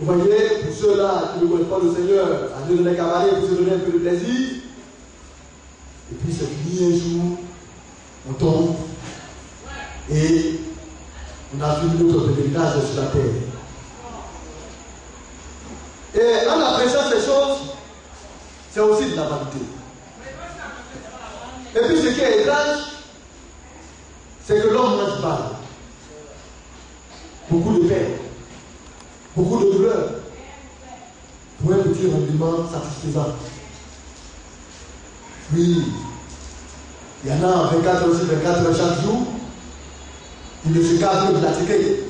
Vous voyez, pour ceux-là qui ne connaissent pas le Seigneur, aller dans les cabarets pour se donner un peu de plaisir. Et puis c'est fini un jour, on tombe et on a fini notre pèlerinage sur la terre. Et en appréciant ces choses, c'est aussi de la vanité. Et puis ce qui est étrange, c'est que l'homme mange mal. Beaucoup de peine, beaucoup de douleur pour un petit rendement satisfaisant. Oui, il y en a 24 heures sur 24 heures chaque jour, il ne se casse que de.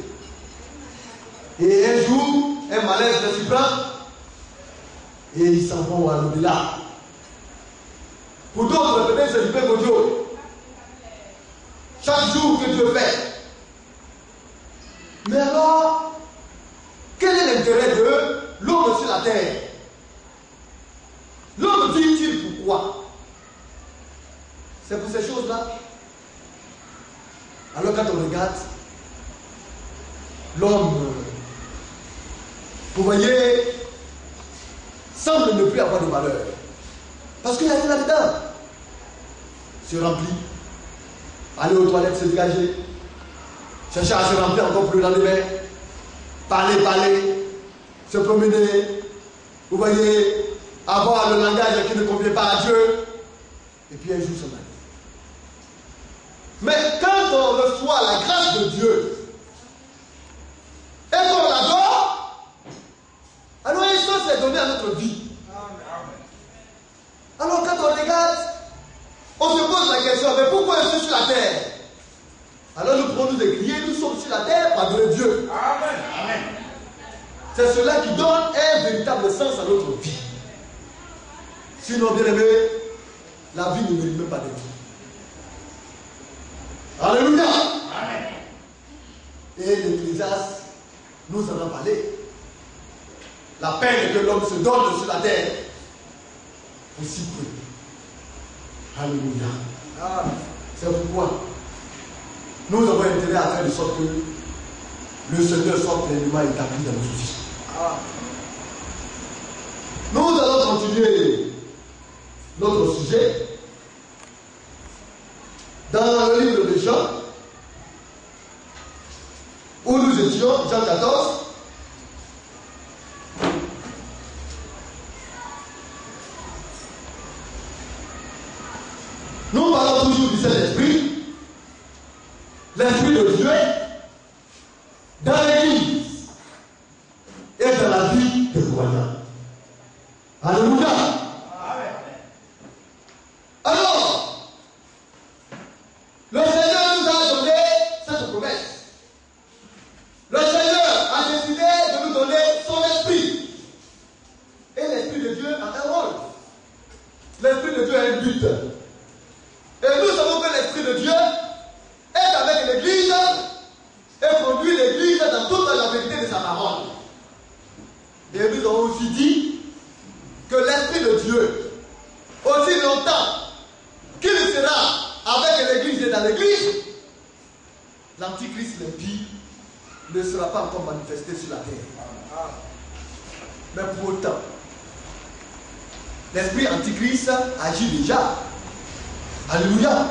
Et un jour, un malaise le prend et ils s'en vont à l'au-delà. Pour d'autres, peut-être c'est du pain. Chaque jour que Dieu fait. Mais alors, de l'homme sur la terre L'homme dit-il pourquoi? C'est pour ces choses-là. Alors quand on regarde, l'homme, vous voyez, semble ne plus avoir de valeur. Parce qu'il y a rien là-dedans. Se remplit. Aller aux toilettes, se dégager. Chercher à se remplir encore plus dans les mains. Parler, parler. Se promener. Vous voyez, avoir le langage qui ne convient pas à Dieu. Et puis un jour s'en aller. Mais quand on reçoit la grâce de Dieu et qu'on l'adore, alors une chose est donnée à notre vie. Alors quand on regarde, on se pose la question, mais pourquoi je suis sur la terre Alors nous prenons des crier, nous sommes sur la terre par Dieu. Amen. Amen. C'est cela qui donne un véritable sens à notre vie. Sinon, bien aimé, la vie ne mérite même pas d'être. Alléluia. Amen. Et l'Ecclésiaste nous en a parlé. La peine que l'homme se donne sur la terre, aussi peu. Alléluia. Ah, c'est pourquoi nous avons intérêt à faire de sorte que le Seigneur soit pleinement établi dans nos vies. Ah. Nous allons continuer notre sujet dans le livre de Jean, où nous étions, Jean 14. Nous parlons toujours du Saint-Esprit, l'Esprit de Dieu, dans l'Église et dans la vie des croyants. Alléluia. Amen. Alors, le Seigneur nous a donné cette promesse. Le Seigneur a décidé de nous donner son esprit. Et l'esprit de Dieu a un rôle. L'esprit de Dieu a un but. Et nous savons que l'esprit de Dieu est avec l'Église et conduit l'Église dans toute la vérité de sa parole. Et nous avons aussi dit que l'esprit de Dieu, aussi longtemps qu'il sera avec l'Église et dans l'Église, l'Antichrist l'impie ne sera pas encore manifesté sur la terre. Mais pour autant, l'esprit Antichrist agit déjà. Alléluia.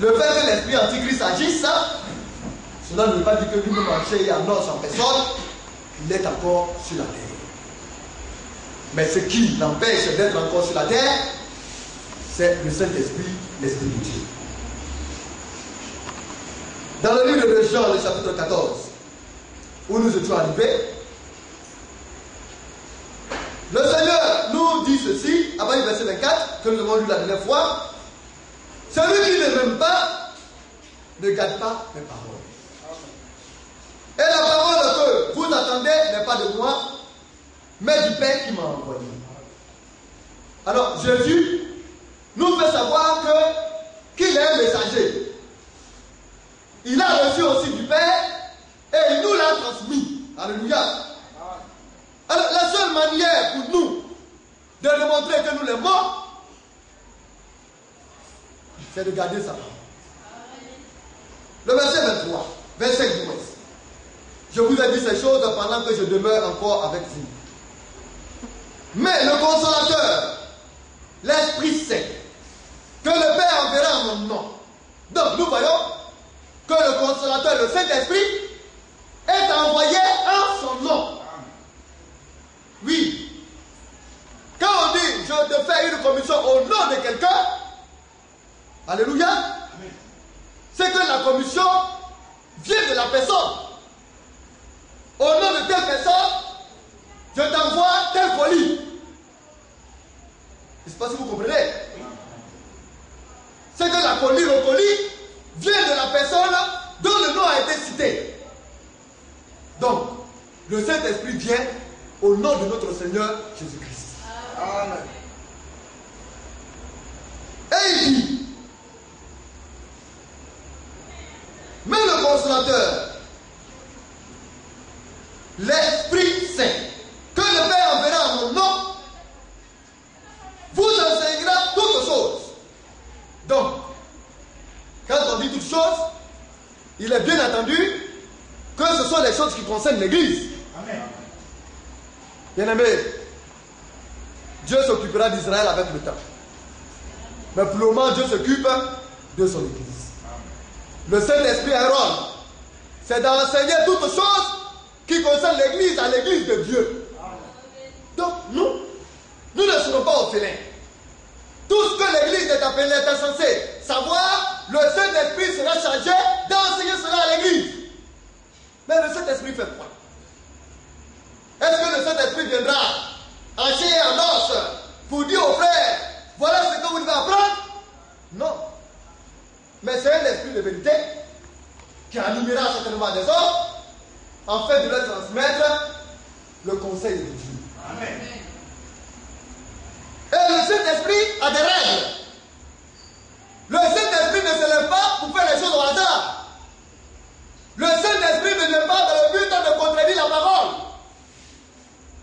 Le fait que l'esprit Antichrist agisse, cela ne veut pas que lui-même marché en personne, il est encore sur la terre. Mais ce qui l'empêche d'être encore sur la terre, c'est le Saint-Esprit, l'Esprit de Dieu. Dans le livre de Jean, le chapitre 14, où nous étions arrivés, le Seigneur nous dit ceci, avant le verset 24, que nous avons lu la dernière fois. Celui qui ne m'aime pas ne garde pas mes paroles. Et la parole que vous attendez n'est pas de moi, mais du Père qui m'a envoyé. Alors Jésus nous fait savoir que qu'il est un messager. Il a reçu aussi du Père et il nous l'a transmis. Alléluia. Alors la seule manière pour nous de démontrer que nous l'aimons, c'est de garder sa parole. Le verset 23, verset 12. Je vous ai dit ces choses pendant que je demeure encore avec vous. Mais le consolateur, l'Esprit Saint, que le Père enverra en mon nom. Donc nous voyons que le consolateur, le Saint-Esprit, est envoyé en son nom. Oui. Quand on dit je te fais une commission au nom de quelqu'un, Alléluia, c'est que la commission vient de la personne. Au nom de telle personne, je t'envoie tel colis. Je ne sais pas si vous comprenez. C'est que la colis, le colis, vient de la personne dont le nom a été cité. Donc, le Saint-Esprit vient au nom de notre Seigneur Jésus-Christ. Amen. Et il dit, mais le consolateur, l'Esprit Saint, que le Père enverra en mon nom, vous enseignera toutes choses. Donc, quand on dit toutes choses, il est bien entendu que ce sont les choses qui concernent l'Église. Bien-aimé, Dieu s'occupera d'Israël avec le temps. Mais pour le moment, Dieu s'occupe de son Église. Le Saint-Esprit a un rôle. C'est d'enseigner toutes choses qui concernent l'Église à l'Église de Dieu. Donc, nous, nous ne serons pas orphelins. Tout ce que l'Église est appelée, est censée savoir, le Saint-Esprit sera chargé d'enseigner cela à l'Église. Mais le Saint-Esprit fait quoi? Est-ce que le Saint-Esprit viendra en chair et en os pour dire aux frères, voilà ce que vous devez apprendre? Non. Mais c'est un esprit de vérité qui animera certainement des hommes afin de leur transmettre le conseil de Dieu. Amen. Et le Saint-Esprit a des règles. Le Saint-Esprit ne se lève pas pour faire les choses au hasard. Le Saint-Esprit ne vient pas dans le but de contredire la parole.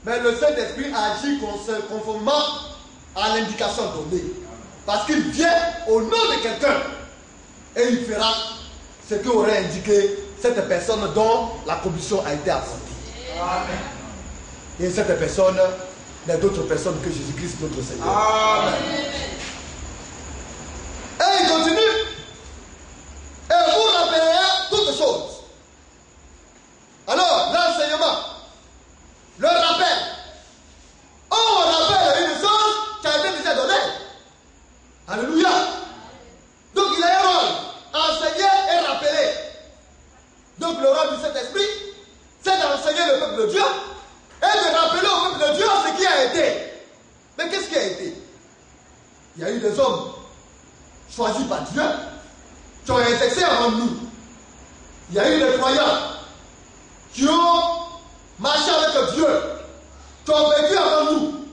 Mais le Saint-Esprit agit con- conformément à l'indication donnée. Parce qu'il vient au nom de quelqu'un. Et il fera ce qu'aurait indiqué cette personne dont la commission a été. Amen. Et cette personne n'est d'autre personne que Jésus-Christ, notre Seigneur. Amen. Et il continue. Et vous rappellerez toutes choses. Alors, l'enseignement, le rappel. On rappelle une chose qui a été déjà donnée. Alléluia. Donc il a un rôle. Enseigner et rappeler. Donc le rôle du Saint-Esprit, c'est d'enseigner le peuple de Dieu et de rappeler au peuple de Dieu ce qui a été. Mais qu'est-ce qui a été? Il y a eu des hommes choisis par Dieu, qui ont exercé avant nous. Il y a eu des croyants qui ont marché avec Dieu, qui ont vécu avant nous.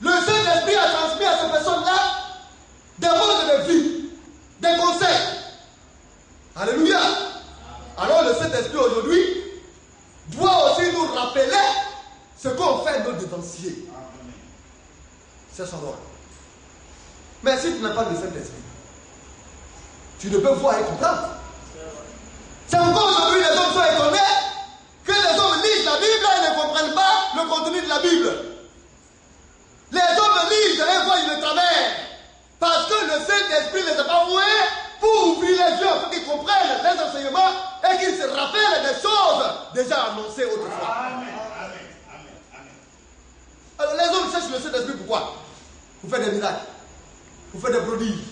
Le Saint-Esprit a transmis à ces personnes-là des modes de vie, des conseils. Alléluia. Le Saint-Esprit aujourd'hui doit aussi nous rappeler ce qu'ont fait nos dévanciers. C'est son rôle. Mais si tu n'as pas de Saint-Esprit, tu ne peux voir et comprendre. C'est encore aujourd'hui les hommes sont étonnés que les hommes lisent la Bible et ne comprennent pas le contenu de la Bible. Les hommes lisent et voient le travers. Parce que le Saint-Esprit les a pas envoyés pour ouvrir les yeux afin qu'ils comprennent les enseignements et qu'ils se rappellent des choses déjà annoncées autrefois. Amen. Amen. Amen. Amen. Alors les hommes cherchent le Saint-Esprit pourquoi? Pour faire des miracles. pour faire des prodiges,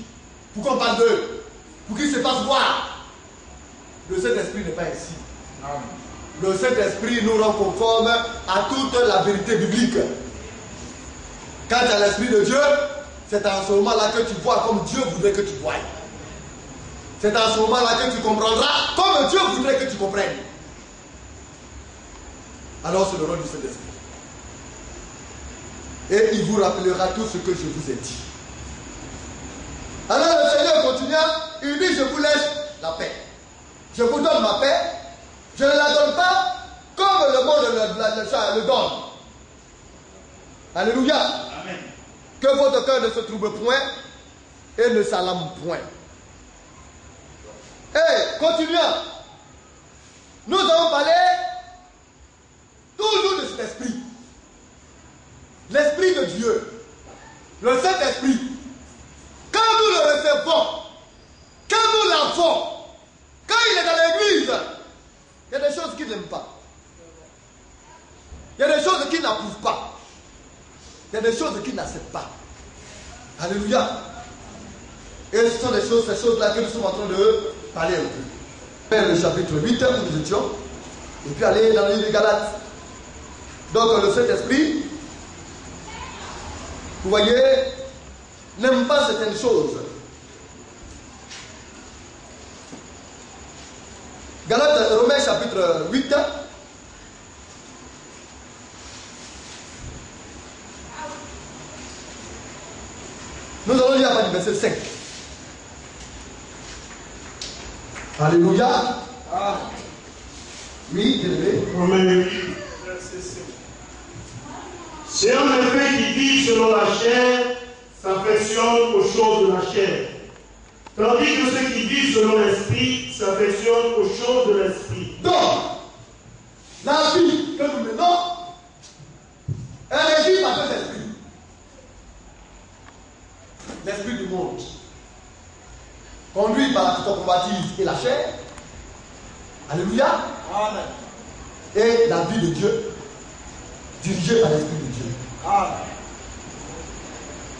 pour qu'on parle d'eux, pour qu'ils se fassent voir. Le Saint-Esprit n'est pas. Amen. Le Saint-Esprit nous rend conforme à toute la vérité biblique. Quand tu as l'Esprit de Dieu, c'est en ce moment-là que tu vois comme Dieu voudrait que tu voies. C'est en ce moment-là que tu comprendras comme Dieu voudrait que tu comprennes. Alors c'est le rôle du Saint-Esprit. Et il vous rappellera tout ce que je vous ai dit. Alors le Seigneur continua, il dit, je vous laisse la paix. Je vous donne ma paix. Je ne la donne pas comme le monde le, la- le- le donne. Alléluia. Amen. Que votre cœur ne se trouble point et ne s'alame point. Et continuons. Nous avons parlé toujours de cet esprit. L'esprit de Dieu. Le Saint-Esprit. Quand nous le recevons, quand nous l'avons, quand il est dans l'église, il y a des choses qu'il n'aime pas. Il y a des choses qu'il n'approuve pas. Il y a des choses qu'il n'accepte pas. Alléluia. Et ce sont des choses, ces choses-là que nous sommes en train de parler un le chapitre 8 où nous étions, et puis aller dans le livre de Galates. Donc le Saint-Esprit, vous voyez, n'aime pas certaines choses. Galates, Romains chapitre 8. Nous allons lire à partir du verset 5. Alléluia. Oui, 8, verset 5. C'est en effet qui vit selon la chair s'affectionne aux choses de la chair, tandis que ceux qui vivent selon l'esprit s'affectionnent aux choses de l'esprit. Donc, la vie que nous menons est régie par deux esprits. L'esprit du monde, conduit par la convoitise et la chair. Alléluia. Amen. Et la vie de Dieu, dirigée par l'esprit de Dieu. Amen.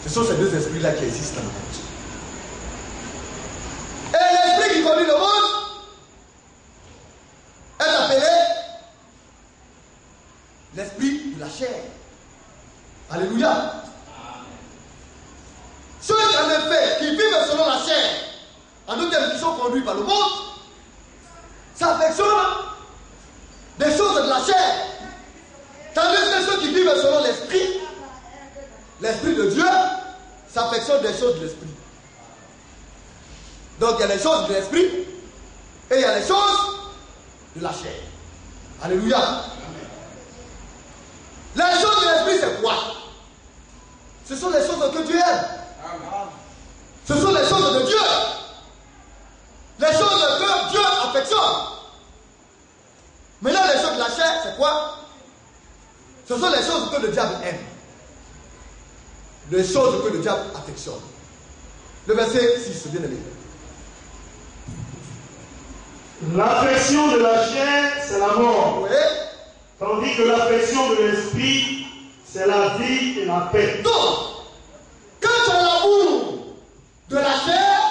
Ce sont ces deux esprits-là qui existent dans le monde. Et l'esprit qui conduit le monde est appelé l'esprit de la chair. Alléluia. Ceux en effet qui vivent selon la chair, en d'autres termes qui sont conduits par le monde, s'affectionnent des choses de la chair. Tandis que ceux qui vivent selon l'esprit, l'esprit de Dieu, s'affectionne des choses de l'esprit. Donc il y a les choses de l'esprit et il y a les choses de la chair. Alléluia. Les choses de l'esprit, c'est quoi Ce sont les choses que Dieu aime. Amen. Ce sont les choses de Dieu. Les choses que Dieu affectionne. Maintenant, les choses de la chair, c'est quoi Ce sont les choses que le diable aime. Les choses que le diable affectionne. Le verset 6, bien aimé. L'affection de la chair, c'est la mort, Vous voyez tandis que l'affection de l'esprit, c'est la vie et la paix. Donc, quand tu as l'amour de la chair,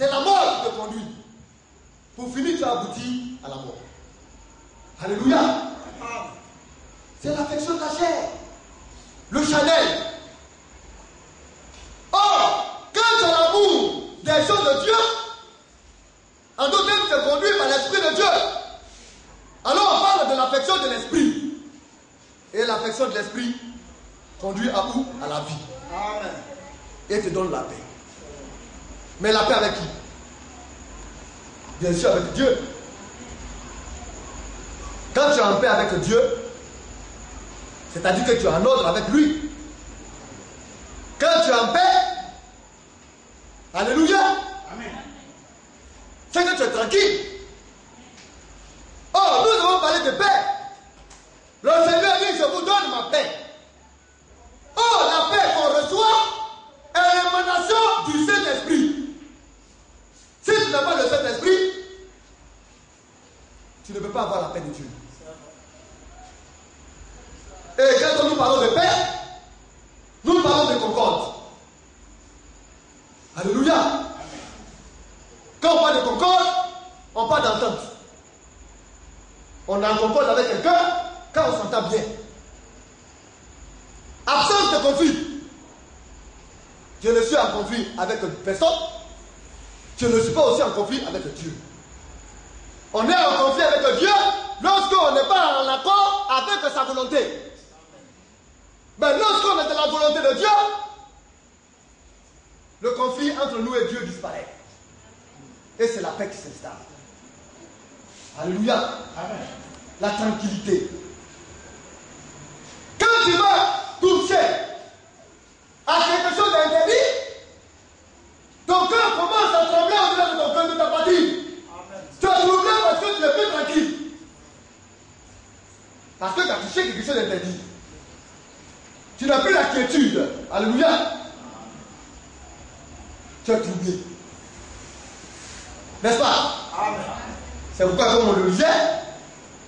c'est la mort qui te conduit. Pour finir, tu aboutis à la mort. Alléluia. C'est l'affection de la chair. Le Chanel. Or, quand tu as l'amour des choses de Dieu, en d'autres termes, tu es conduit par l'Esprit de Dieu. Alors on parle de l'affection de l'Esprit. Et l'affection de l'Esprit conduit à où? À la vie. Amen. Et te donne la paix. Mais la paix avec qui? Bien sûr avec Dieu. Quand tu es en paix avec Dieu, c'est-à-dire que tu es en ordre avec lui. Quand tu es en paix, Alléluia, Amen. c'est que tu es tranquille. Oh, nous avons parlé de paix. Le Seigneur dit, je vous donne ma paix. Oh, la paix qu'on reçoit est l'émanation du Saint-Esprit. Si tu n'as pas le Saint-Esprit, tu ne peux pas avoir la paix de Dieu. Et quand nous parlons de paix, nous parlons de concorde. Alléluia. Quand on parle de concorde, on parle d'entente. On est en concorde avec quelqu'un quand on s'entend bien. Absence de conflit. Je ne suis en conflit avec personne. Je ne suis pas aussi en conflit avec Dieu. On est en conflit avec Dieu lorsqu'on n'est pas en accord avec sa volonté. Mais lorsqu'on est dans la volonté de Dieu, le conflit entre nous et Dieu disparaît. Et c'est la paix qui s'installe. Alléluia. Amen. La tranquillité. Quand tu vas toucher à quelque chose d'interdit, ton cœur commence à trembler au-delà de ton cœur de ta partie. Tu as troublé parce que tu n'es plus tranquille. Parce que tu as touché quelque chose d'interdit. Tu n'as plus la quiétude. Alléluia. Tu as troublé. N'est-ce pas? C'est pourquoi, comme on le disait,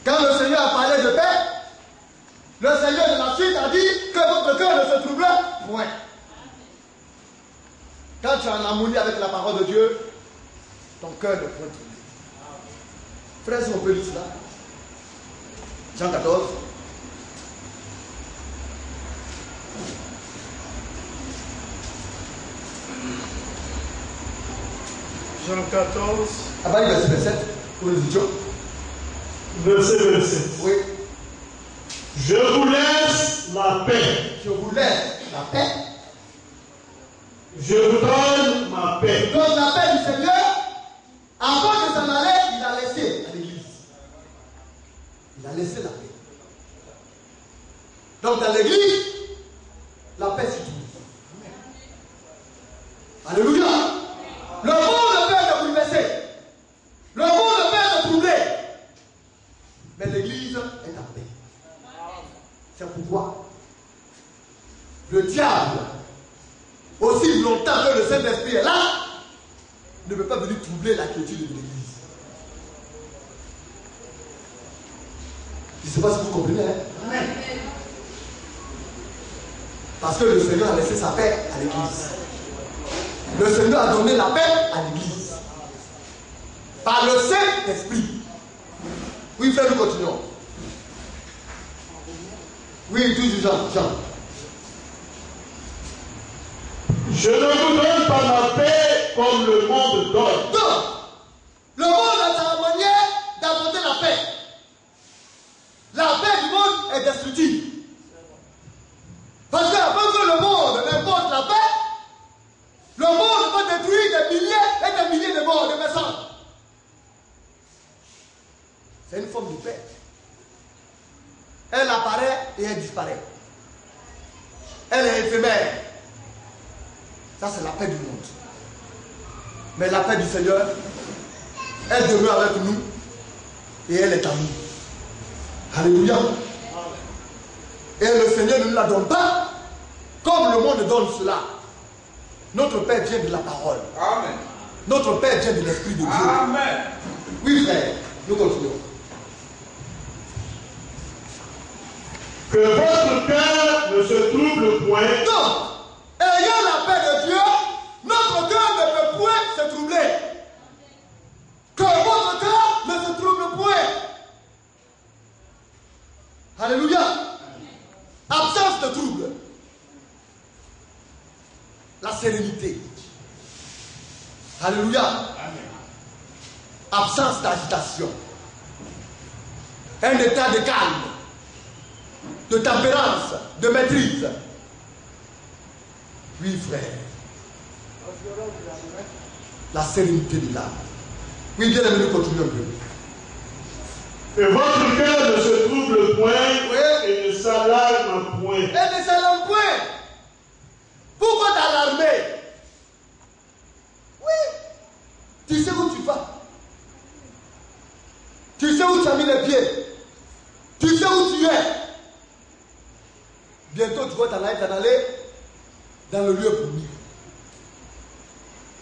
quand le Seigneur a parlé de paix, le Seigneur de la suite a dit que votre cœur ne se trouble point. Quand tu es en harmonie avec la parole de Dieu, ton cœur ne point troubler. Frère, si on peut lire cela. Jean 14. Jean 14, À partir du verset 27, pour nous disions. verset 27. Oui, Je vous laisse la paix. je vous laisse la paix. Je vous donne ma paix. Donc la paix du Seigneur, avant de s'en aller, il a laissé à l'église. Il a laissé la paix. Donc dans l'église, la paix trouve. Alléluia. Le monde peut être bouleversé. Le monde peut être troublé. Mais l'église est en paix. C'est pourquoi le diable aussi longtemps que le Saint-Esprit est là, ne peut pas venir troubler la quiétude de l'Église. Je ne sais pas si vous comprenez. hein. Parce que le Seigneur a laissé sa paix à l'Église. Le Seigneur a donné la paix à l'Église. Par le Saint-Esprit. Oui, frère, nous continuons. Oui, toujours Jean. Jean. Je ne vous donne pas ma paix comme le monde donne. Donc, le monde a sa manière d'apporter la paix. La paix du monde est destructive. Parce qu'avant que le monde n'importe la paix, le monde va détruire des milliers et des milliers de morts, de personnes. C'est une forme de paix. Elle apparaît et elle disparaît. Elle est éphémère. Ça, c'est la paix du monde. Mais la paix du Seigneur, elle demeure avec nous et elle est en nous. Alléluia. Et le Seigneur ne nous la donne pas comme le monde donne cela. Notre Père vient de la parole. Amen. Notre Père vient de l'Esprit de Dieu. Amen. Oui, frère, nous continuons. Que votre cœur ne se trouble point. Donc, ayant la paix de Dieu, notre cœur ne peut point se troubler. Que votre cœur ne se trouble point. Alléluia. Absence de trouble. La sérénité. Alléluia. Absence d'agitation. Un état de calme, de tempérance, de maîtrise. Oui, frère. La sérénité de l'âme. Oui, bien aimé, continuons un peu. Que votre cœur ne se trouble point Oui. et ne s'alarme point. Et ne s'alarme point. Pourquoi t'alarmer Oui. Tu sais où tu vas. Tu sais où tu as mis les pieds. Tu sais où tu es. Bientôt, tu vas t'en aller, t'en aller dans le lieu promis.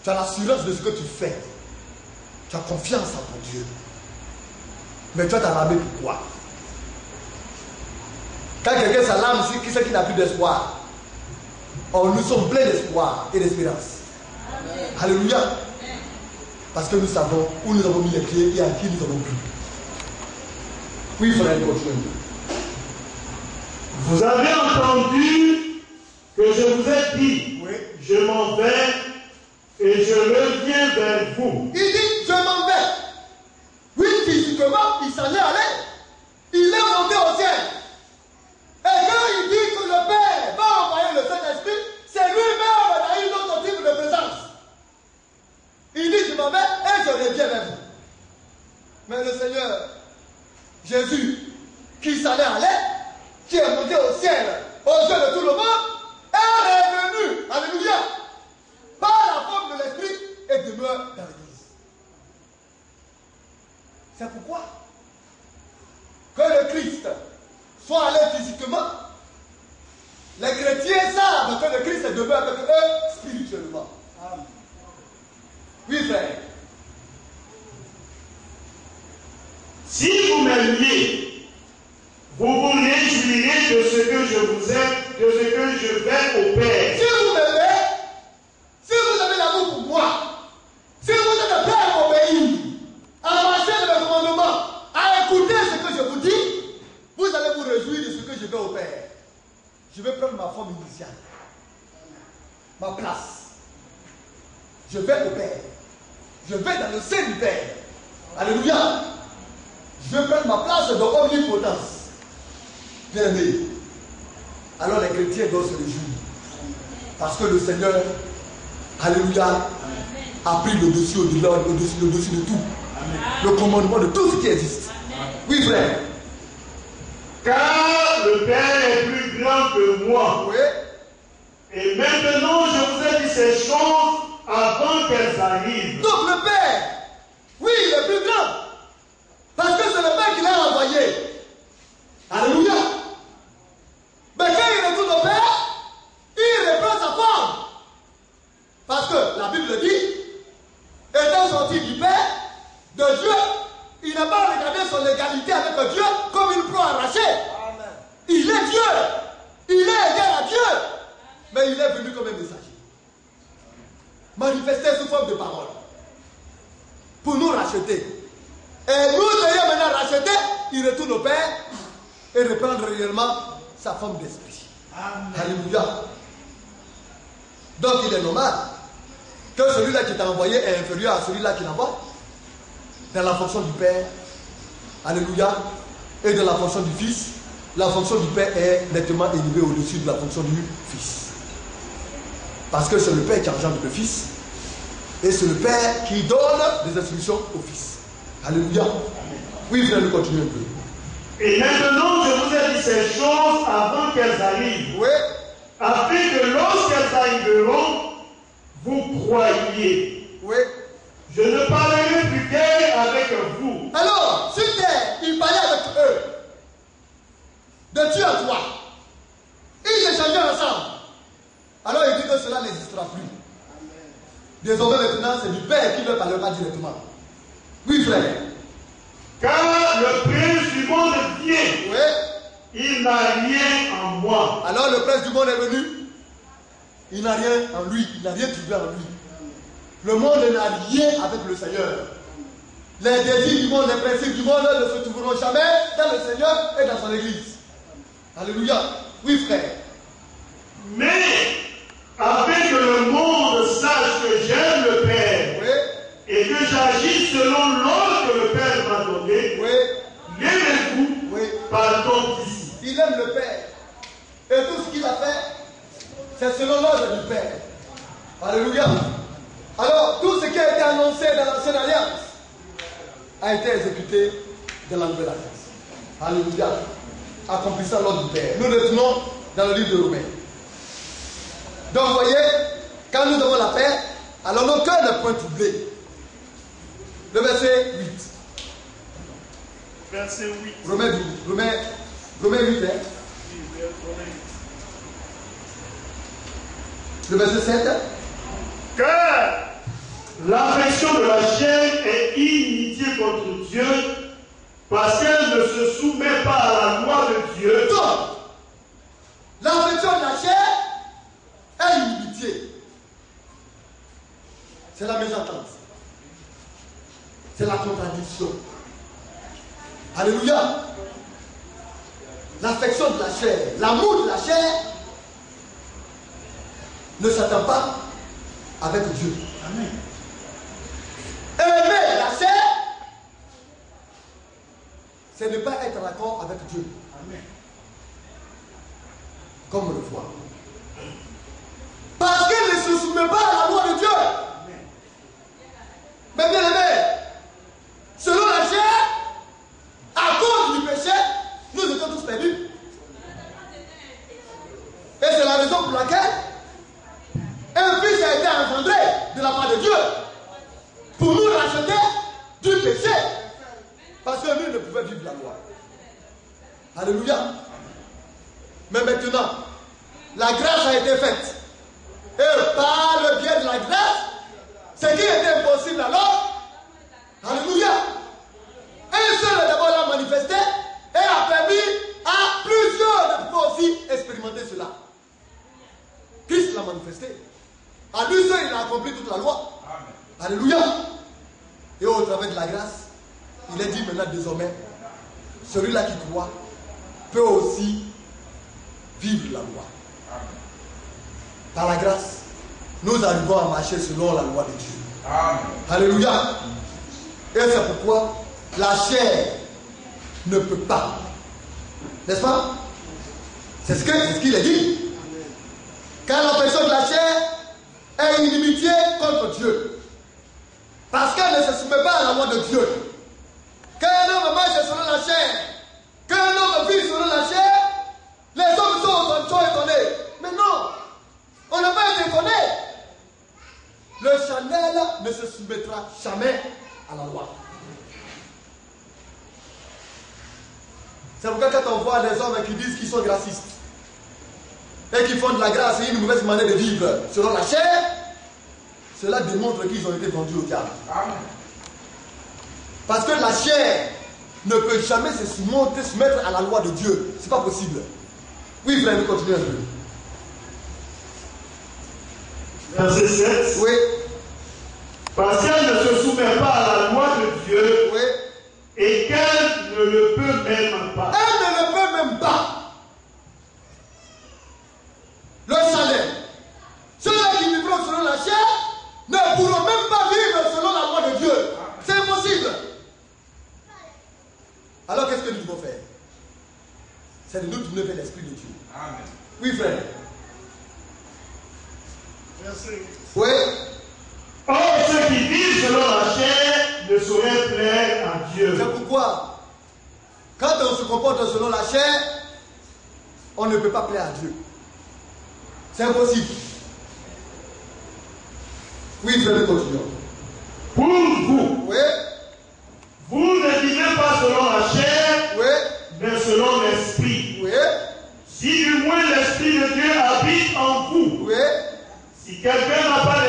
Tu as l'assurance de ce que tu fais. Tu as confiance en ton Dieu. Mais tu vas t'alarmer pourquoi Quand quelqu'un s'alarme, c'est qui c'est qui n'a plus d'espoir Or, nous sommes pleins d'espoir et d'espérance. Alléluia. Parce que nous savons où nous avons mis les pieds et à qui nous avons cru. Oui, frère, continue. Vous avez entendu que je vous ai dit, Oui. je m'en vais et je reviens vers vous. Il dit, je m'en vais. Oui, physiquement, il s'en est allé. Il est monté au ciel. Et quand il dit que le Père va envoyer le Saint-Esprit, c'est lui-même dans une autre type de présence. Il dit, je m'en vais et je reviens vers vous. Mais le Seigneur, Jésus, qui s'en est allé, qui est monté au ciel, aux yeux de tout le monde, est revenu, alléluia, par la forme de l'Esprit et demeure dans l'Église. C'est pourquoi que le Christ soit allé physiquement, les chrétiens savent que le Christ demeure avec eux spirituellement. Oui, frère. Si vous m'aimiez, vous vous réjouirez de ce que je vous aime, de ce que je vais au Père. Si vous m'aimez, si vous avez l'amour pour moi, si vous êtes prêt à m'obéir, à marcher dans mes commandements, à écouter ce que je vous dis, vous allez vous réjouir de ce que je vais au Père. Je vais prendre ma forme initiale, ma place. Je vais au Père. Je vais dans le sein du Père. Alléluia. Je vais prendre ma place dans omnipotence. Bien aimé. Alors les chrétiens doivent se réjouir. Parce que le Seigneur, Alléluia, a pris le dessus au-delà, le dessus, le dessus de tout. Le commandement de tout ce qui existe. Oui, frère. Car le Père est plus grand que moi. Oui. Et maintenant, je vous ai dit ces choses avant qu'elles arrivent. Donc le Père, oui, est plus grand. Parce que c'est le Père qui l'a envoyé. Alléluia. Mais quand il retourne au Père, il reprend sa forme. Parce que la Bible dit, étant sorti du Père, de Dieu, il n'a pas regardé son égalité avec Dieu comme une proie arrachée. Il est Dieu. Il est égal à Dieu. Mais il est venu comme un messager. Manifesté sous forme de parole. Pour nous racheter. Et nous ayant maintenant racheté, il retourne au Père et reprendre réellement sa forme d'esprit. Alléluia. Donc il est normal que celui-là qui t'a envoyé est inférieur à celui-là qui l'envoie. Dans la fonction du Père. Alléluia. Et dans la fonction du Fils. La fonction du Père est nettement élevée au-dessus de la fonction du Fils. Parce que c'est le Père qui engendre le Fils. Et c'est le Père qui donne des instructions au Fils. Alléluia. Oui, frère, nous continuons un peu. Et maintenant, je vous ai dit ces choses avant qu'elles arrivent. Oui. Afin que lorsqu'elles arriveront, vous croyiez. Je ne parlerai plus guère avec vous. Alors, sur terre, il parlait avec eux. De Dieu à toi. Ils échangeaient ensemble. Alors il dit que cela n'existera plus. Désormais maintenant, c'est du Père qui leur parlera directement. Oui, frère. Car le prince du monde vient. Oui. Il n'a rien en moi. Alors le prince du monde est venu. Il n'a rien en lui. Il n'a rien trouvé en lui. Le monde n'a rien avec le Seigneur. Les désirs du monde, les principes du monde ne se trouveront jamais dans le Seigneur et dans son Église. Alléluia. Oui, frère. Mais afin que le monde sache que j'aime le Père Oui. et que j'agis selon l'ordre que le Père m'a donné, Oui. l'aimez-vous Oui. pardon d'ici. Il aime le Père. Et tout ce qu'il a fait, c'est selon l'ordre du Père. Alléluia. Alors, tout ce qui a été annoncé dans l'ancienne alliance a été exécuté dans la nouvelle alliance. Alléluia. Accomplissant l'ordre du Père. Nous le tenons dans le livre de Romains. Donc, vous voyez, quand nous avons la paix, alors nos cœurs ne point troublés. Le verset 8. Verset 8. Romains 12. Romains, Romains 8, hein. Le verset 7. Car L'affection de la chair est inimitié contre Dieu parce qu'elle ne se soumet pas à la loi de Dieu. L'affection de la chair est inimitié. C'est la mésentente. C'est la contradiction. Alléluia. L'affection de la chair, l'amour de la chair ne s'attend pas avec Dieu. Amen. c'est ne pas être d'accord avec Dieu. Amen. Comme le voit. C'est pourquoi quand on voit les hommes qui disent qu'ils sont gracistes et qui font de la grâce et une mauvaise manière de vivre selon la chair, cela démontre qu'ils ont été vendus au diable. Parce que la chair ne peut jamais se soumettre, à la loi de Dieu. C'est pas possible. Oui, frère, continuez un peu. Verset 7. Oui. Parce qu'elle ne se soumet pas à la loi de Dieu oui. et qu'elle ne le peut on ne peut pas plaire à Dieu. C'est impossible. Oui, je vais continuer. Pour vous, oui. vous ne vivez pas selon la chair, mais selon l'esprit. Oui. Si du moins l'esprit de Dieu habite en vous, si quelqu'un n'a pas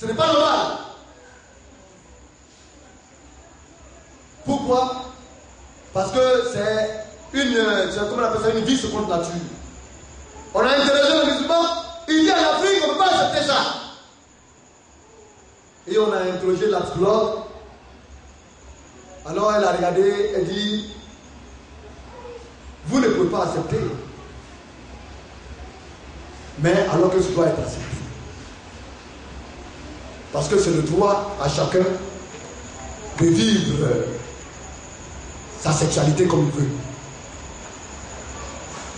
ce n'est pas normal. Pourquoi? Parce que c'est une, comment une vie contre nature. On a interrogé le musulman, il dit en Afrique, on ne peut pas accepter ça. Et on a interrogé la. Alors elle a regardé, elle dit, vous ne pouvez pas accepter. Mais alors que ce doit être accepté. Parce que c'est le droit à chacun de vivre sa sexualité comme il veut.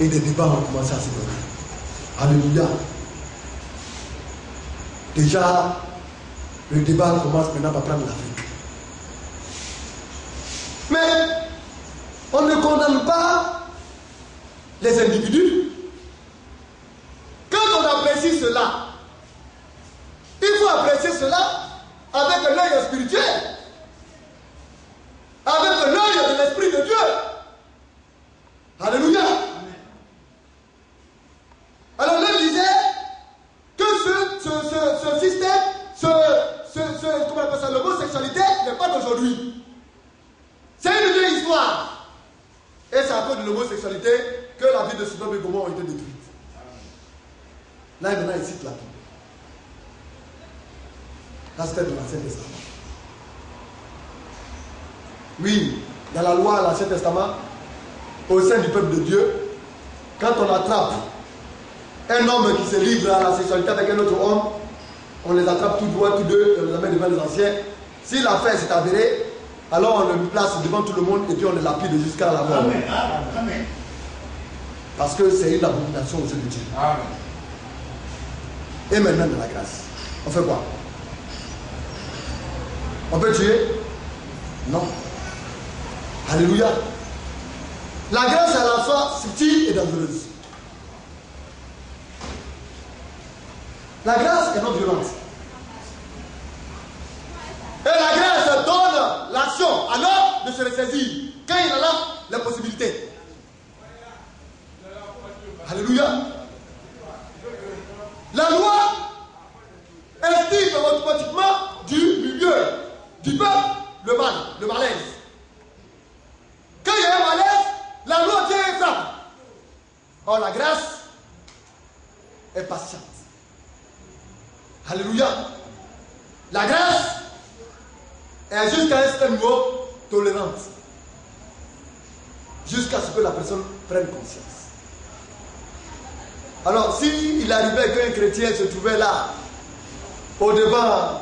Et des débats ont commencé à se donner. Alléluia. Déjà, le débat commence maintenant à prendre l'Afrique. Mais on ne condamne pas les individus. Quand on apprécie cela, il faut apprécier cela avec l'œil spirituel, avec l'œil de l'Esprit de Dieu. Alléluia. Alors là, il disait que ce, ce, ce, ce système, ce, ce, ce, comment on appelle ça, l'homosexualité n'est pas d'aujourd'hui. C'est une vieille histoire. Et c'est à cause de l'homosexualité que la vie de Sodome et Gomorrhe a été détruite. Là, maintenant, il cite la Bible. Là, c'était de l'Ancien Testament. Oui, dans la loi, l'Ancien Testament, au sein du peuple de Dieu, quand on attrape un homme qui se livre à la sexualité avec un autre homme, on les attrape tous droit, tous deux, et on les amène devant les anciens. Si l'affaire s'est avérée, alors on le place devant tout le monde et puis on le lapide jusqu'à la mort. Amen. Amen. Amen. Parce que c'est une abomination aux yeux de Dieu. Amen. Et maintenant de la grâce. On fait quoi? On peut tuer? Non. Alléluia. La grâce est à la fois subtile et dangereuse. La grâce est non violente. Et la grâce donne l'action alors de se ressaisir quand il a la possibilité. Alléluia. La loi estime automatiquement du milieu, du peuple, le mal, le malaise? Quand il y a un malaise, la loi et frappe. Or, la grâce est patiente. Alléluia. La grâce est jusqu'à un certain niveau tolérante. Jusqu'à ce que la personne prenne conscience. Alors, s'il arrivait qu'un chrétien se trouvait là, au devant,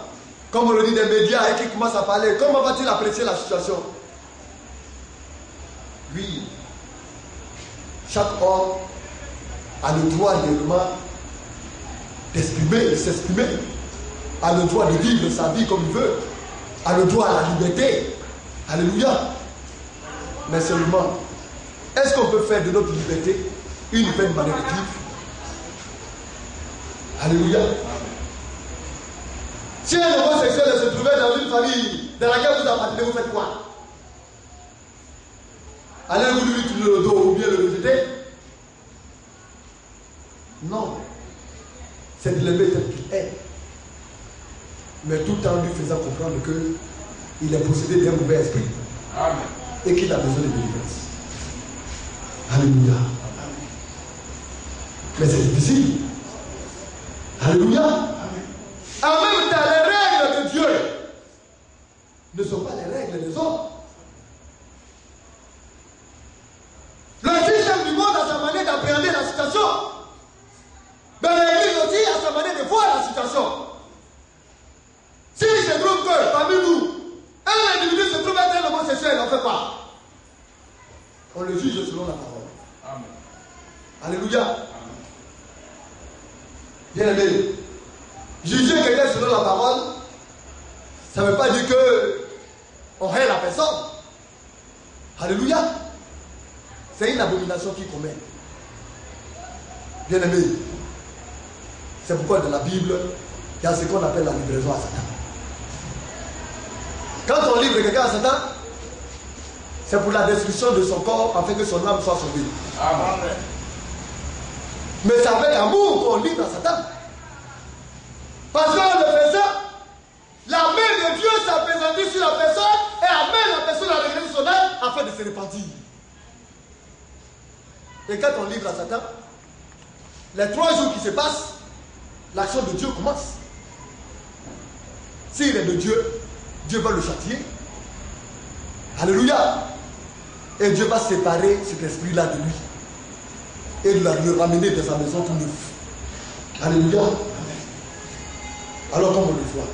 comme on le dit des médias, et qu'il commence à parler, comment va-t-il apprécier la situation? Oui, chaque homme a le droit également d'exprimer, de s'exprimer, a le droit de vivre sa vie comme il veut, a le droit à la liberté. Alléluia. Mais seulement, est-ce qu'on peut faire de notre liberté une de vivre? Alléluia. Si un homosexuel se trouvait dans une famille dans laquelle vous appartenez, vous faites quoi? Allez-vous lui tourner le dos ou bien le rejeter Non. C'est de l'aimer tel qu'il est. Mais tout en lui faisant comprendre qu'il est possédé d'un mauvais esprit Amen. et qu'il a besoin de délivrance. Alléluia. Mais c'est difficile. Alléluia. En même temps, les règles de Dieu ne sont pas les règles des hommes. Le système du monde a sa manière d'appréhender la situation. Mais l'Église aussi a sa manière de voir la situation. S'il se trouve que parmi nous, un individu se trouve être un homosexuel, on fait quoi On le juge selon la parole. Amen. Alléluia. Bien aimé. Juger quelqu'un selon la parole, ça ne veut pas dire que on hait la personne. Alléluia. C'est une abomination qu'il commet. Aimé. C'est pourquoi dans la Bible, il y a ce qu'on appelle la livraison à Satan. Quand on livre quelqu'un à Satan, c'est pour la destruction de son corps afin que son âme soit sauvée. Amen. Mais c'est avec amour qu'on livre à Satan. Parce qu'en le faisant, la main de Dieu s'appréhendit sur la personne et amène la personne à regretter son âme afin de se repentir. Et quand on livre à Satan, les trois jours qui se passent, l'action de Dieu commence. S'il est de Dieu, Dieu va le châtier. Alléluia. Et Dieu va séparer cet esprit-là de lui. Et de le ramener dans sa maison tout neuf. Alléluia. Alors comme on le voit,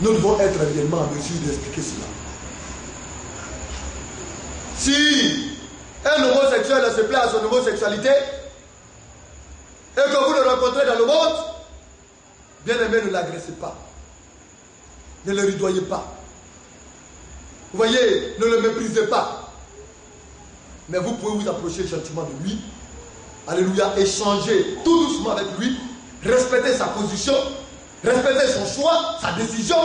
nous devons être réellement en mesure d'expliquer cela. Si un homosexuel se plaît à son homosexualité et que vous le rencontrez dans le monde, bien aimé, ne l'agressez pas. Ne le ridoyez pas. Vous voyez, ne le méprisez pas. Mais vous pouvez vous approcher gentiment de lui. Alléluia. Échanger tout doucement avec lui. Respecter sa position. Respecter son choix, sa décision.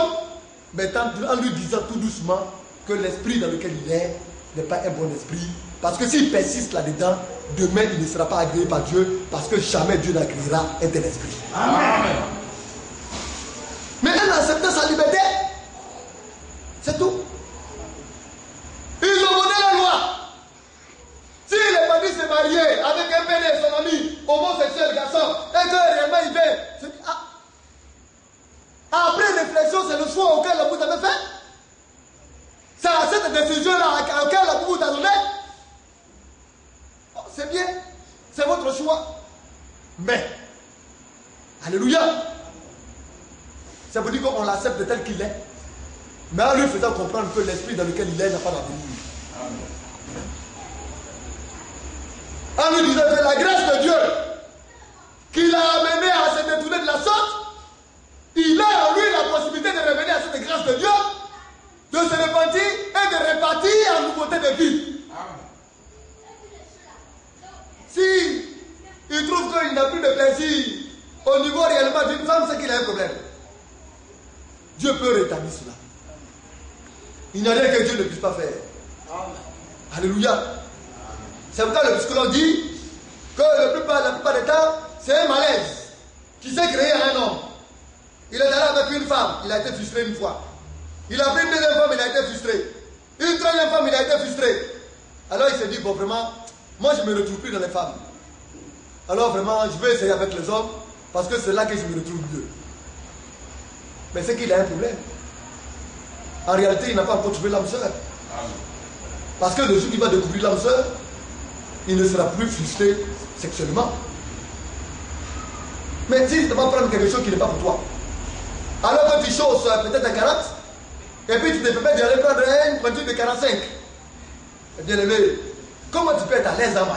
Mais en lui disant tout doucement que l'esprit dans lequel il est n'est pas un bon esprit. Parce que s'il persiste là-dedans, demain il ne sera pas agréé par Dieu. Parce que jamais Dieu n'agréera un tel esprit. Amen. Mais elle a accepté sa liberté. C'est tout. Ils ont voté la loi. Si les familles se mariaient avec un père et son ami, homosexuel garçon, et que réellement il vient, ah. Après réflexion, c'est le choix auquel la vous avez fait. C'est à cette décision-là auquel la vous a donné. Oh, c'est bien. C'est votre choix. Mais, Alléluia. Ça veut dire qu'on l'accepte tel qu'il est. Mais en lui faisant comprendre que l'esprit dans lequel il est n'a pas d'avenir. En lui disant que la grâce de Dieu qui l'a amené à se détourner de la sorte, il a en lui la possibilité de revenir à cette grâce de Dieu, de se repentir et de repartir en nouveauté de vie. Si il trouve qu'il n'a plus de plaisir au niveau réellement d'une femme, c'est qu'il a un problème. Dieu peut rétablir cela. Il n'y a rien que Dieu ne puisse pas faire. Alléluia. C'est pourquoi le psychologue dit que la plupart, la plupart des temps, c'est un malaise qui s'est créé à un homme. Il est allé avec une femme, il a été frustré une fois. Il a pris une deuxième femme, il a été frustré. Une troisième femme, il a été frustré. Alors il s'est dit, bon vraiment, moi je ne me retrouve plus dans les femmes. Alors vraiment, je vais essayer avec les hommes, parce que c'est là que je me retrouve mieux. Mais c'est qu'il a un problème. En réalité, il n'a pas encore trouvé l'âme sœur. Parce que le jour qu'il va découvrir l'âme sœur, il ne sera plus frustré sexuellement. Mais si tu vas prendre quelque chose qui n'est pas pour toi, alors que tu choses peut-être à 40, et puis tu te permets d'aller prendre une voiture de 45, eh bien aimé, comment tu peux être à l'aise dans ma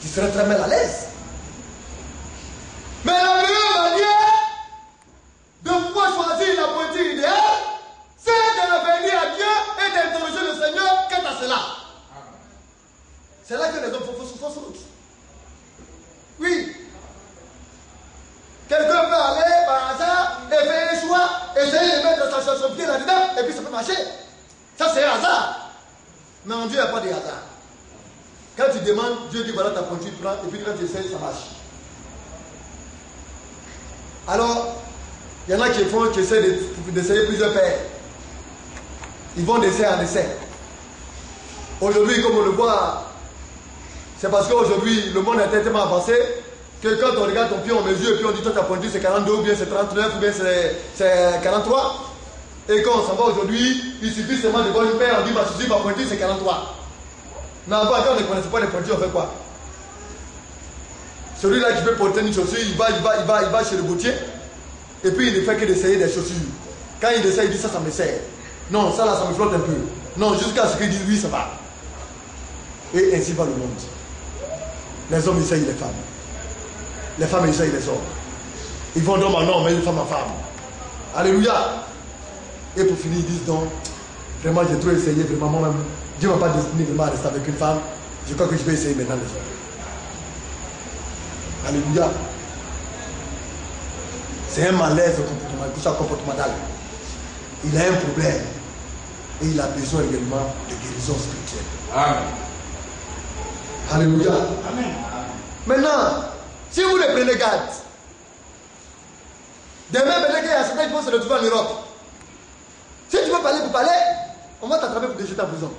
Tu serais très mal à l'aise. Mais la meilleure manière de pouvoir choisir la pointure idéale, c'est de revenir à Dieu et d'interroger le Seigneur quant à cela. C'est là que les hommes font fausse route. Oui. Quelqu'un peut aller par hasard et faire un choix, essayer de mettre son, son pied là-dedans, et puis ça peut marcher. Ça, c'est hasard. Mais en Dieu, il n'y a pas de hasard. Quand tu demandes, Dieu dit voilà ta tu prends, et puis quand tu essayes, ça marche. Alors, il y en a qui font, qui essaient d'essayer plusieurs pères. Ils vont d'essai en essai. Aujourd'hui, comme on le voit, c'est parce qu'aujourd'hui, le monde est tellement avancé que quand on regarde ton pied en mesure et puis on dit toi ta pointure c'est 42 ou bien c'est 39 ou bien c'est 43. Et quand on s'en va aujourd'hui, il suffit seulement de voir une paire, on dit ma souci, ma pointure c'est 43. Mais avant, quand on ne connaissait pas les pointures, on fait quoi? Celui-là qui veut porter une chaussure, il va, il va, il va, il va chez le boutier. Et puis il ne fait que d'essayer des chaussures. Quand il essaie, il dit ça, ça me sert. Non, ça là, ça me flotte un peu. Non, jusqu'à ce qu'il dise oui, ça va. Et ainsi va le monde. Les hommes essayent les femmes. Les femmes essayent les hommes. Ils vont d'homme en homme, mais une femme en femme. Alléluia. Et pour finir, ils disent donc, vraiment j'ai trop essayé, vraiment moi-même, Dieu ne m'a pas destiné vraiment à rester avec une femme. Je crois que je vais essayer maintenant les hommes. Alléluia. C'est un malaise comportemental, tout ça comportemental. Il a un problème. Et il a besoin également de guérison spirituelle. Amen. Alléluia. Amen. Maintenant, si vous ne prenez garde, demain, peut-être qu'il y a certains qui vont se retrouver en Europe. Si tu veux parler pour parler, on va t'attraper pour te jeter en prison.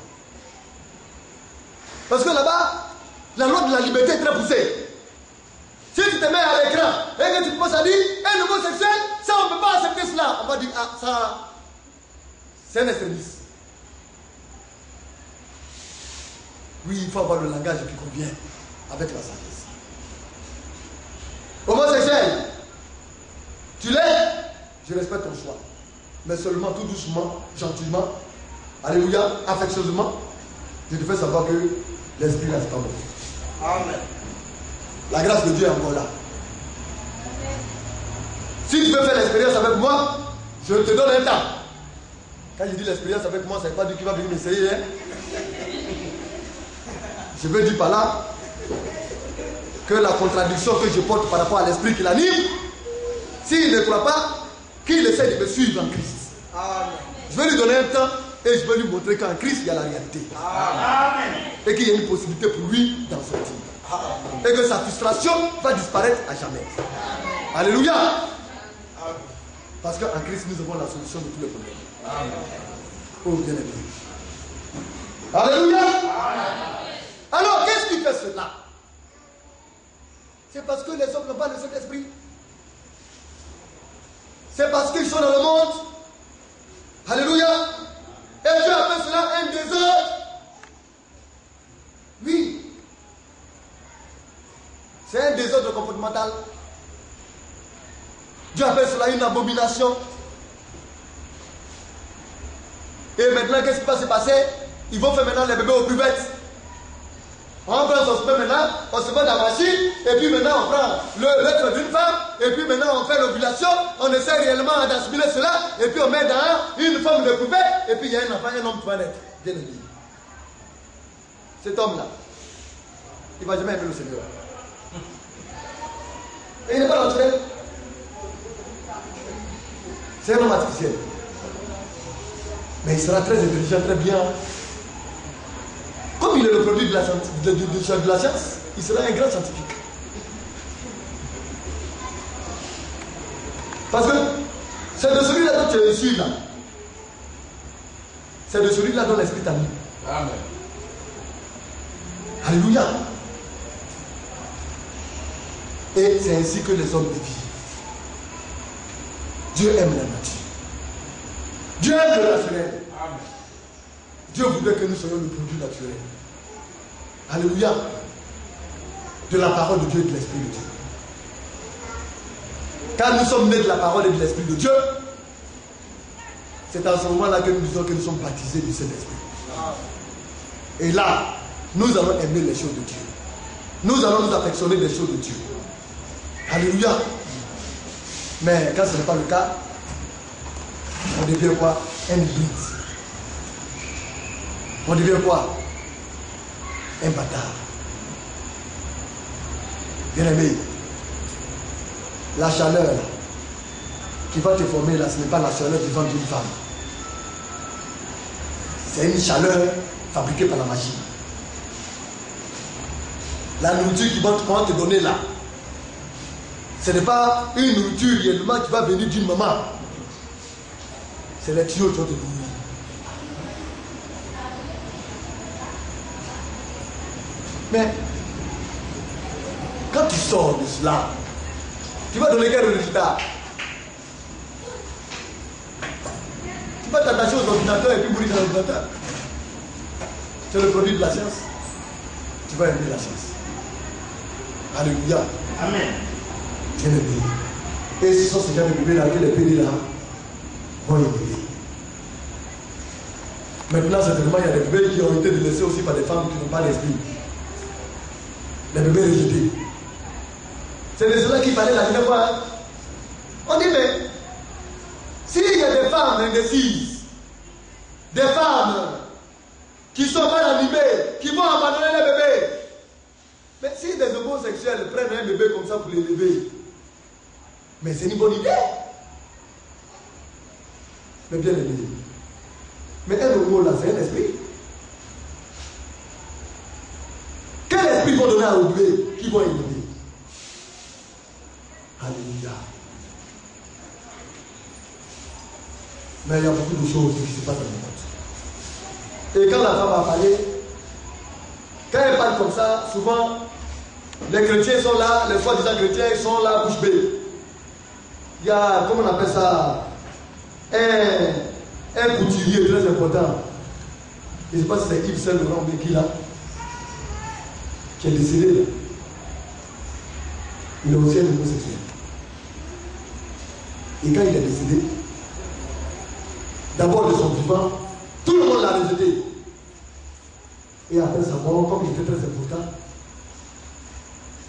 Parce que là-bas, la loi de la liberté est très poussée. Si tu te mets à l'écran et que tu commences à dire un homosexuel, ça on ne peut pas accepter cela. On va dire, ah, ça, c'est un extrémiste. Oui, il faut avoir le langage qui convient avec la sagesse. Homosexuel, tu l'es, je respecte ton choix. Mais seulement tout doucement, gentiment, alléluia, affectueusement, je te fais savoir que l'esprit reste en. Amen. La grâce de Dieu est encore là. Si tu veux faire l'expérience avec moi, je te donne un temps. Quand je dis l'expérience avec moi, ça ne veut pas dire qu'il va venir m'essayer. hein. Je veux dire par là que la contradiction que je porte par rapport à l'esprit qui l'anime, s'il ne croit pas, qu'il essaie de me suivre en Christ. Amen. Je vais lui donner un temps et je vais lui montrer qu'en Christ, il y a la réalité. Amen. Et qu'il y a une possibilité pour lui d'en sortir. Et que sa frustration va disparaître à jamais. Alléluia. Parce qu'en Christ, nous avons la solution de tous les problèmes. Oh, bien aimé. Alléluia. Alors, qu'est-ce qui fait cela C'est parce que les hommes n'ont pas le Saint-Esprit. C'est parce qu'ils sont dans le monde. Alléluia. Et Dieu appelle cela un désordre. Oui. C'est un désordre comportemental. Dieu Et maintenant, qu'est-ce qui va se passer? Ils vont faire maintenant les bébés aux buvettes. On prend son sperme maintenant, on se met dans la machine, et puis maintenant on prend l'être d'une femme, et puis maintenant on fait l'ovulation, on essaie réellement d'assimiler cela, et puis on met dans une forme de poupée, et puis il y a un enfant, un homme qui va naître. Bien aimé. Cet homme-là, il ne va jamais aimer le Seigneur. Et il n'est pas naturel. C'est un homme artificiel. Mais il sera très intelligent, très bien. Comme il est le produit de la, scient- de, de- de- de la science, il sera un grand scientifique. Parce que c'est de celui-là dont tu es issu là. C'est de celui-là dont l'esprit t'a mis. Amen. Alléluia. Et c'est ainsi que les hommes vivent. Dieu aime la nature. Dieu aime le naturel. Dieu voudrait que nous soyons le produit naturel. Alléluia. De la parole de Dieu et de l'Esprit de Dieu. Quand nous sommes nés de la parole et de l'Esprit de Dieu, c'est à ce moment-là que nous disons que nous sommes baptisés du Saint-Esprit. Et là, nous allons aimer les choses de Dieu. Nous allons nous affectionner des choses de Dieu. Alléluia. Mais quand ce n'est pas le cas, on devient quoi? Un hybride. On devient quoi? Un bâtard. Bien aimé, la chaleur qui va te former là, ce n'est pas la chaleur du ventre d'une femme. C'est une chaleur fabriquée par la magie. La nourriture qu'on va te donner là, ce n'est pas une nourriture réellement qui va venir d'une maman. C'est les tuyaux qui vont te nourrir. Mais quand tu sors de cela, tu vas donner quel résultat? Tu vas t'attacher aux ordinateurs et puis mourir dans l'ordinateur. C'est le produit de la science. Tu vas aimer la science. Alléluia. Amen. Et ce sont ces gens de bébés là que les pays là vont aimer. Maintenant, certainement, il y a des bébés qui ont été délaissés aussi par des femmes qui n'ont pas l'esprit. Les bébés rejetés. C'est de cela qu'il fallait la dernière fois. On dit, mais s'il y a des femmes indécises, des femmes qui sont mal animées, qui vont abandonner les bébés, mais si des homosexuels prennent un bébé comme ça pour l'élever, mais c'est une bonne idée. Mais bien aimé. Mais un homo là, c'est un esprit. Quel donner à oublier, qui vont élever. Alléluia. Mais il y a beaucoup de choses qui se passent dans le monde. Et quand la femme a parlé, quand elle parle comme ça, souvent, les chrétiens sont là, les soi-disant chrétiens sont là, bouche bée. Il y a, comment on appelle ça, un, un couturier très important. Je ne sais pas si c'est Yves Saint Laurent ou qui là, qui est décédé là. Il est aussi un homosexuel. Et quand il est décédé, d'abord de son vivant, tout le monde l'a rejeté. Et après sa mort, comme il était très important,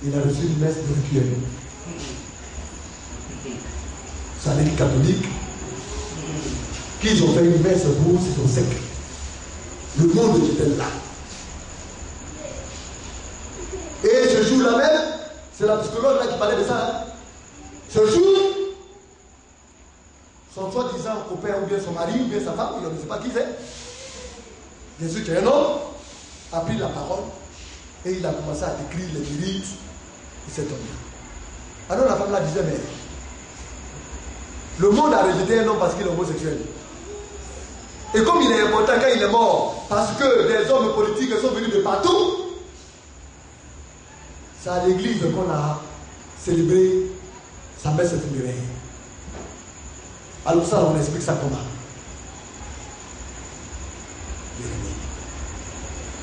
il a reçu une messe de C'est l'église catholique qu'ils ont fait une messe pour son sec. Le monde était là. Et ce jour-là même, c'est la psychologue là qui parlait de ça. hein. Ce jour, son soi-disant copain ou bien son mari ou bien sa femme, il ne sait pas qui c'est. Jésus qui est un homme, a pris la parole et il a commencé à décrire les mérites de cet homme-là. Alors la femme là disait, mais le monde a rejeté un homme parce qu'il est homosexuel. Et comme il est important quand il est mort, parce que des hommes politiques sont venus de partout, c'est à l'église qu'on a célébré sa messe funéraire. Alors ça, on explique ça comment?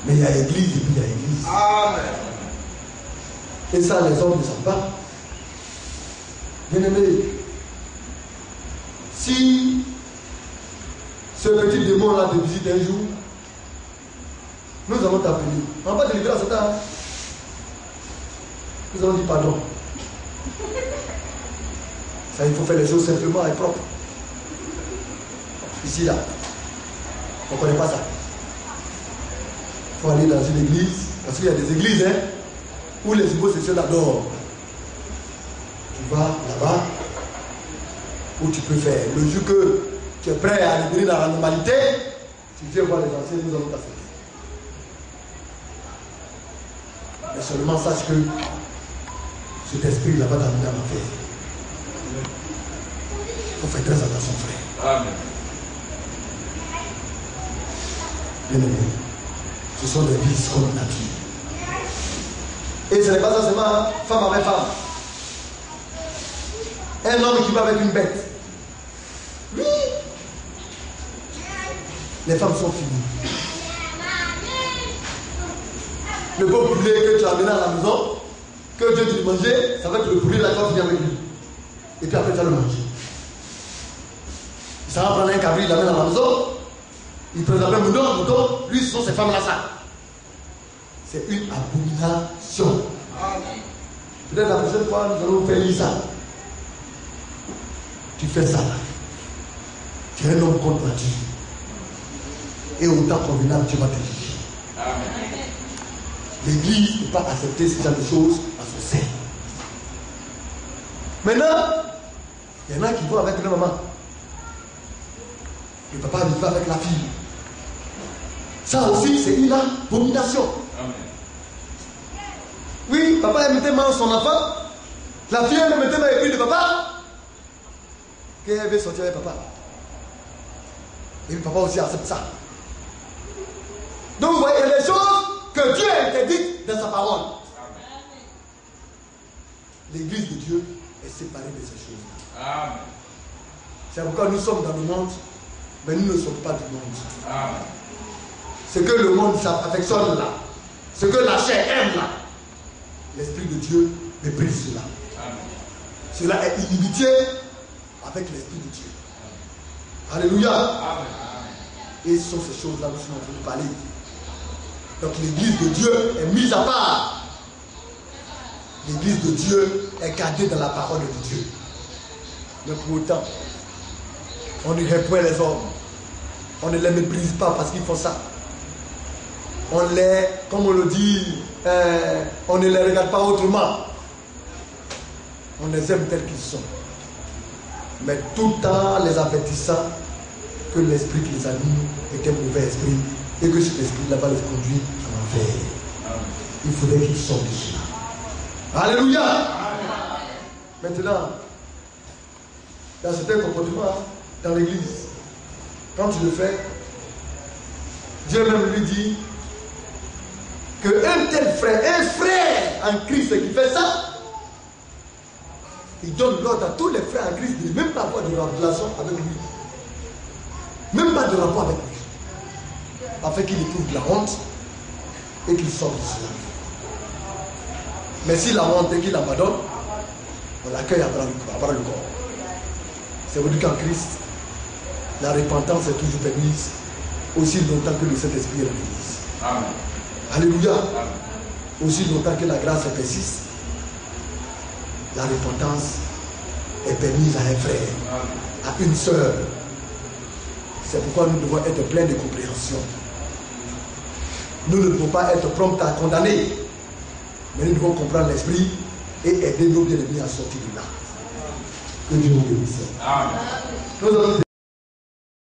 Mais il y a église et puis il y a église. Amen. Et ça, les hommes ne savent pas. Bien-aimé, si ce petit démon-là te visite un jour, nous allons t'appeler. On va pas te livrer à temps. Nous allons dire pardon. Ça, il faut faire les choses simplement et propre. Ici, là. On ne connaît pas ça. Il faut aller dans une église, parce qu'il y a des églises, hein, où les homosexuels adorent. Tu vas là-bas, où tu peux faire. Le jour que tu es prêt à dans la normalité, tu viens voir les anciens, nous allons t'accepter. Mais seulement sache que cet esprit-là va t'amener en enfer. Il faut faire très attention, frère. Amen. Bien aimé, ce sont des vices comme nature. Et ce n'est pas seulement femme avec femme. Un homme qui va avec une bête. Les femmes sont finies. Le beau poulet que tu as amené à la maison, que Dieu te de manger, ça va être le poulet tu vas finir avec lui. Et puis après, tu vas le manger. Ça va prendre un cabri, il l'amène à la maison, il présente un mouton, mouton, lui, ce sont ces femmes-là, ça. C'est une abomination. Peut-être la prochaine fois, nous allons faire lire ça. Tu fais ça. Tu es un homme contre nature. Et au temps convenable, tu vas te. L'église ne peut pas accepter ce genre de choses à son sein. Maintenant, il y en a qui vont avec leur maman. Le papa vit avec la fille. Ça aussi, c'est une abomination. Oui, papa mettait main son enfant. La fille elle mettait main épris de papa. Qu'elle veut sortir avec papa. Et puis papa aussi accepte ça. Donc vous voyez, il y a des choses que Dieu a interdites dans sa parole. L'église de Dieu est séparée de ces choses-là. C'est pourquoi nous sommes dans le monde, mais nous ne sommes pas du monde. Amen. Ce que le monde s'affectionne là, ce que la chair aime là, l'Esprit de Dieu méprise cela. Amen. Cela est inimitié avec l'Esprit de Dieu. Alléluia. Amen. Et ce sont ces choses-là dont nous sommes en train de parler. Donc l'Église de Dieu est mise à part. L'Église de Dieu est gardée dans la parole de Dieu. Mais pour autant, on ne répond les hommes. On ne les méprise pas parce qu'ils font ça. On les, comme on le dit, euh, on ne les regarde pas autrement. On les aime tels qu'ils sont. Mais tout en les avertissant que l'esprit qui les anime est un mauvais esprit et que cet esprit-là va les conduire en enfer. Il faudrait qu'il sorte de cela. Alléluia. Maintenant, a certains comportements dans l'église. Quand tu le fais, Dieu même lui dit que un tel frère, un frère en Christ qui fait ça, il donne l'ordre à tous les frères en Christ de ne même pas avoir de relation avec lui. Même pas de rapport avec lui. Afin qu'il éprouve de la honte et qu'il sorte de cela. Mais s'il a honte et qu'il abandonne, on l'accueille à bras le corps. C'est vous dire qu'en Christ, la repentance est toujours permise aussi longtemps que le Saint-Esprit est l'Église. Alléluia. Aussi longtemps que la grâce persiste, la repentance est permise à un frère, à une sœur. C'est pourquoi nous devons être pleins de compréhension. Nous ne devons pas être prompts à condamner, mais nous devons comprendre l'esprit et aider nos bien-aimés à sortir de là. Que Dieu nous bénisse. Nous allons